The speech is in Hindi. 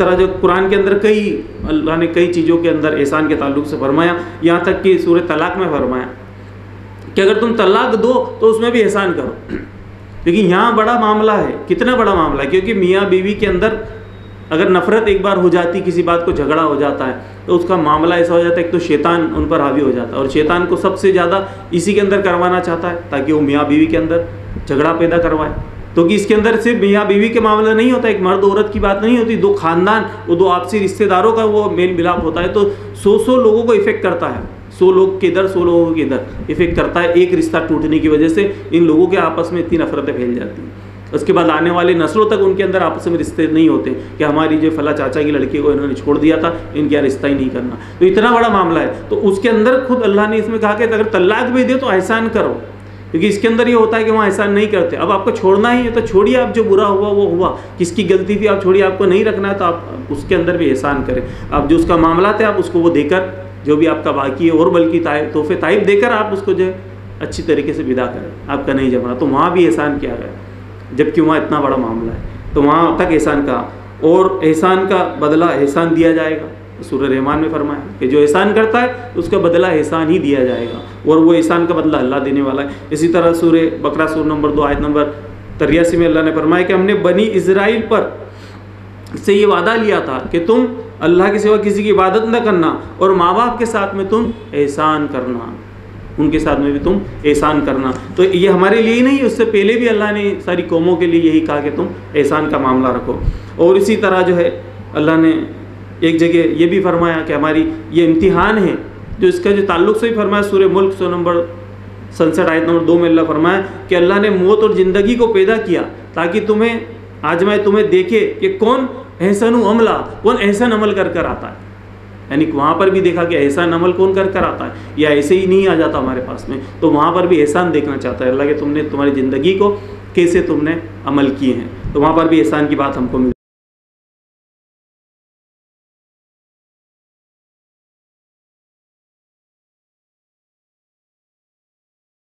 तरह जो कुरान के अंदर कई, अल्लाह ने कई चीज़ों के अंदर एहसान के ताल्लुक से फरमाया, यहाँ तक कि सूर्य तलाक में फरमाया कि अगर तुम तलाक दो तो उसमें भी एहसान करो। क्योंकि यहाँ बड़ा मामला है, कितना बड़ा मामला है, क्योंकि मियाँ बीवी के अंदर अगर नफ़रत एक बार हो जाती, किसी बात को झगड़ा हो जाता है तो उसका मामला ऐसा हो जाता है एक तो शैतान उन पर हावी हो जाता है और शैतान को सबसे ज़्यादा इसी के अंदर करवाना चाहता है, ताकि वो मियाँ बीवी के अंदर झगड़ा पैदा करवाए। तो कि इसके अंदर सिर्फ़ मियाँ बीवी के मामला नहीं होता, एक मर्द औरत की बात नहीं होती, दो खानदान, वो दो आपसी रिश्तेदारों का वो मेल मिलाप होता है तो सौ सौ लोगों को इफ़ेक्ट करता है। सौ लोग के इधर, सौ लोगों के इधर इफ़ेक्ट करता है, एक रिश्ता टूटने की वजह से इन लोगों के आपस में इतनी नफरतें फैल जाती हैं। उसके बाद आने वाले नस्लों तक उनके अंदर आपस में रिश्ते नहीं होते कि हमारी जो फला चाचा की लड़की को इन्होंने छोड़ दिया था, इनके यहाँ रिश्ता ही नहीं करना। तो इतना बड़ा मामला है। तो उसके अंदर खुद अल्लाह ने इसमें कहा कि अगर तलाक भी दे तो एहसान करो। क्योंकि इसके अंदर ये होता है कि वहाँ एहसान नहीं करते। अब आपको छोड़ना ही है तो छोड़िए आप जो बुरा हुआ, वो हुआ। किसकी गलती थी, आप छोड़िए। आपको नहीं रखना है तो आप उसके अंदर भी एहसान करें। आप जो उसका मामला थे, आप उसको वो देकर, जो भी आपका बाकी है, और बल्कि तोहफे ताइब देकर आप उसको जो अच्छी तरीके से विदा करें। आपका नहीं जमा तो वहाँ भी एहसान किया गया जबकि वहाँ इतना बड़ा मामला है। तो वहाँ तक एहसान का और एहसान का बदला एहसान दिया जाएगा। सूर्य रहमान में फरमाया कि जो एहसान करता है, उसका बदला एहसान ही दिया जाएगा। और वो एहसान का बदला अल्लाह देने वाला है। इसी तरह सूर्य बकरा सूर नंबर दो, आयत नंबर तरियासी में अल्लाह ने फरमाया कि हमने बनी इसराइल पर से ये वादा लिया था कि तुम अल्लाह के सिवा किसी की इबादत न करना और माँ बाप के साथ में तुम एहसान करना। उनके साथ में भी तुम एहसान करना। तो ये हमारे लिए ही नहीं, उससे पहले भी अल्लाह ने सारी कौमों के लिए यही कहा कि तुम एहसान का मामला रखो। और इसी तरह जो है, अल्लाह ने एक जगह ये भी फरमाया कि हमारी ये इम्तिहान है, जो इसका जो ताल्लुक से भी फरमाया सूर्य मुल्क, सौ नंबर सनसेट आयत नंबर दो में अल्लाह फरमाया कि अल्लाह ने मौत और ज़िंदगी को पैदा किया ताकि तुम्हें, आज मैं तुम्हें देखे कि कौन एहसन अमला, कौन एहसन अमल कर कर आता है। यानी वहाँ पर भी देखा कि एहसान अमल कौन कर कर आता है, या ऐसे ही नहीं आ जाता हमारे पास में तो वहाँ पर भी एहसान देखना चाहता है। अल्लाह कि तुमने, तुम्हारी ज़िंदगी को कैसे तुमने अमल किए हैं तो वहाँ पर भी एहसान की बात हमको मिल